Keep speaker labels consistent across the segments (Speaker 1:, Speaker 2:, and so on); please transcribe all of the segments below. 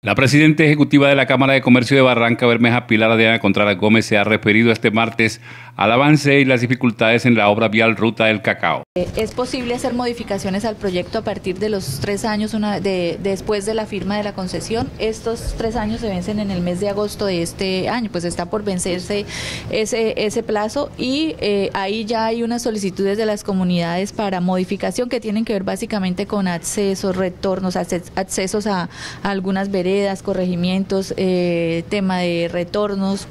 Speaker 1: La presidenta ejecutiva de la Cámara de Comercio de Barranca Bermeja, Pilar Adriana Contreras Gómez, se ha referido este martes al avance y las dificultades en la obra vial Ruta del Cacao.
Speaker 2: Eh, es posible hacer modificaciones al proyecto a partir de los tres años de, después de la firma de la concesión. Estos tres años se vencen en el mes de agosto de este año, pues está por vencerse ese, ese plazo y eh, ahí ya hay unas solicitudes de las comunidades para modificación que tienen que ver básicamente con accesos, retornos, accesos a, a algunas veredas corregimientos, eh, tema de retornos,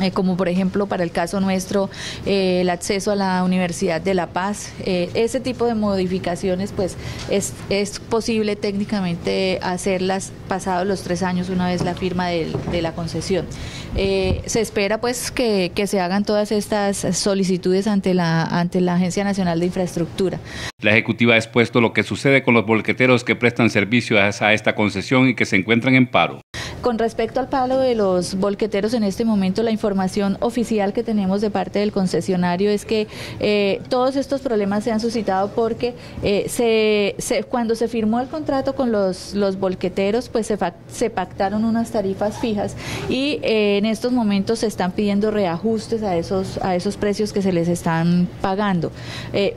Speaker 2: eh, como por ejemplo para el caso nuestro eh, el acceso a la Universidad de La Paz. ese tipo de modificaciones pues es, es posible técnicamente hacerlas pasados los tres años una vez la firma de, de la concesión. se espera pues que, que, se hagan todas estas solicitudes ante la, ante la Agencia Nacional de Infraestructura.
Speaker 1: La Ejecutiva ha expuesto lo que sucede con los bolqueteros que prestan servicio a esta concesión y que se encuentran entran en paro.
Speaker 2: Con respecto al palo de los volqueteros, en este momento la información oficial que tenemos de parte del concesionario es que eh, todos estos problemas se han suscitado porque eh, cuando se firmó el contrato con los, los volqueteros, pues se, se pactaron unas tarifas fijas y eh, en estos momentos se están pidiendo reajustes a esos, a esos precios que se les están pagando.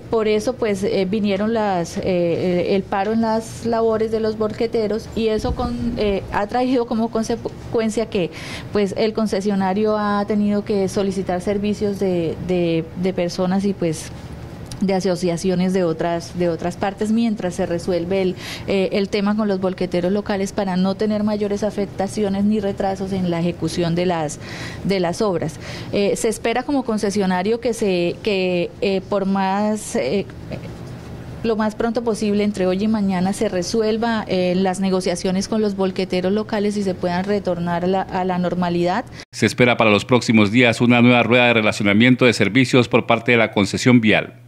Speaker 2: por eso, pues vinieron las, el paro en las labores de los volqueteros y eso con, ha traído como consecuencia que pues el concesionario ha tenido que solicitar servicios de, personas y pues de asociaciones de otras de otras partes mientras se resuelve el, eh, el tema con los bolqueteros locales para no tener mayores afectaciones ni retrasos en la ejecución de las de las obras. Eh, se espera como concesionario que se que eh, por más lo más pronto posible, entre hoy y mañana, se resuelva eh, las negociaciones con los bolqueteros locales y se puedan retornar a la, a la normalidad.
Speaker 1: Se espera para los próximos días una nueva rueda de relacionamiento de servicios por parte de la concesión vial.